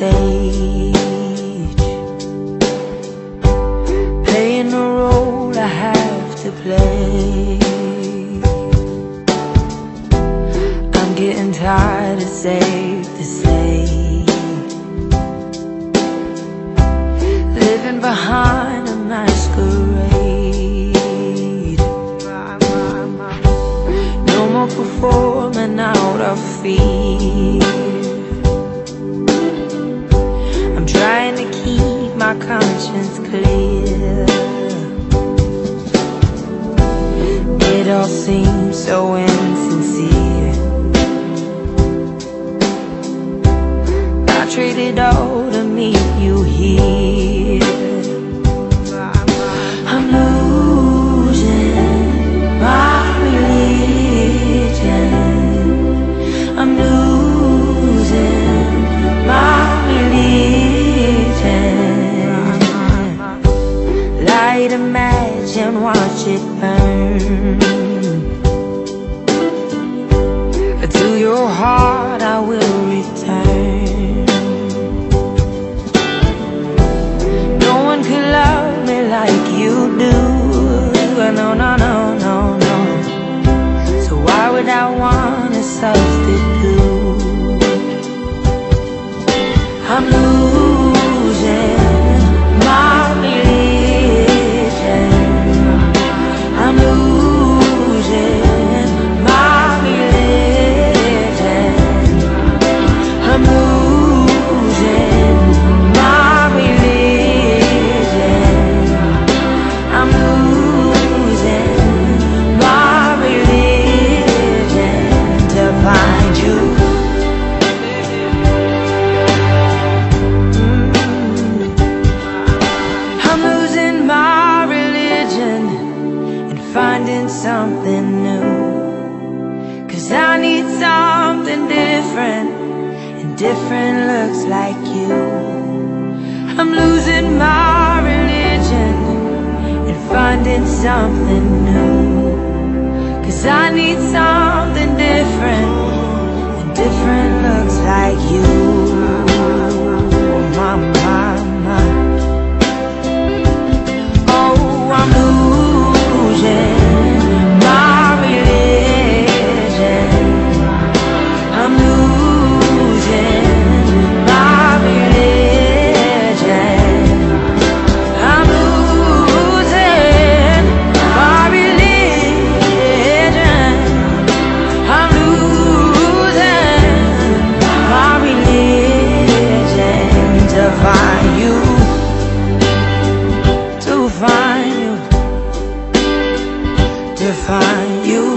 stage. Playing the role I have to play. I'm getting tired, of safe to say Living behind a masquerade. No more performing out of fear conscience clear. It all seems so insincere. I traded all to meet you and watch it burn. To your heart I will return. No one could love me like you do. No, no, no, no, no. So why would I want a substitute? Finding something new. Cause I need something different, and different looks like you. I'm losing my religion and finding something new. Cause I need something different, and different looks like you. find you.